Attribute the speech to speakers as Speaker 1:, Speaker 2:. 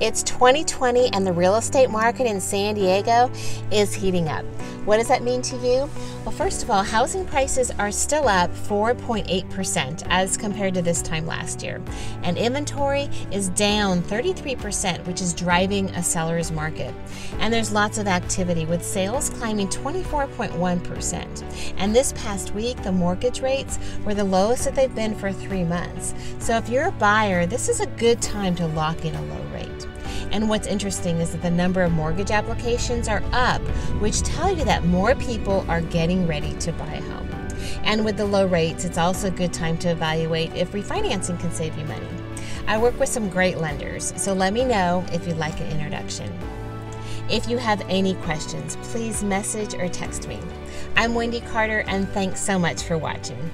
Speaker 1: It's 2020 and the real estate market in San Diego is heating up. What does that mean to you? Well, first of all, housing prices are still up 4.8% as compared to this time last year. And inventory is down 33%, which is driving a seller's market. And there's lots of activity with sales climbing 24.1%. And this past week, the mortgage rates were the lowest that they've been for three months. So if you're a buyer, this is a good time to lock in a low. And what's interesting is that the number of mortgage applications are up, which tell you that more people are getting ready to buy a home. And with the low rates, it's also a good time to evaluate if refinancing can save you money. I work with some great lenders, so let me know if you'd like an introduction. If you have any questions, please message or text me. I'm Wendy Carter, and thanks so much for watching.